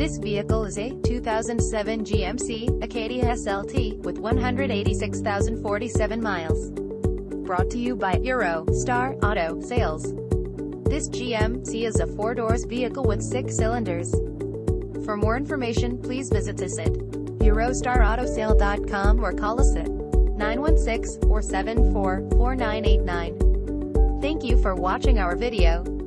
This vehicle is a 2007 GMC Acadia SLT with 186,047 miles. Brought to you by Euro Star Auto Sales. This GMC is a four-doors vehicle with six cylinders. For more information, please visit us at EuroStarAutoSale.com or call us at 916-474-4989. Thank you for watching our video.